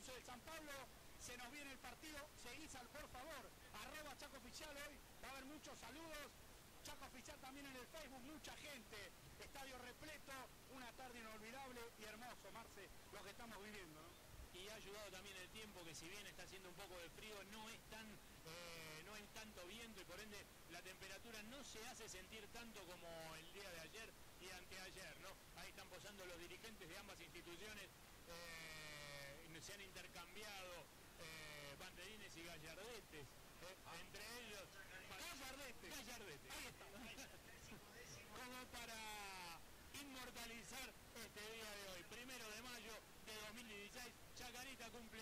Chacarita, los 11 de San Pablo. Se nos viene el partido. Seguís al por favor. Arroba Chaco Oficial hoy. Va a haber muchos saludos. Chaco Oficial también en el Facebook, mucha gente. Estadio repleto, una tarde inolvidable y hermoso, Marce, lo que estamos viviendo, y ha ayudado también el tiempo que si bien está haciendo un poco de frío no es tan eh, no hay tanto viento y por ende la temperatura no se hace sentir tanto como el día de ayer y anteayer no ahí están posando los dirigentes de ambas instituciones algum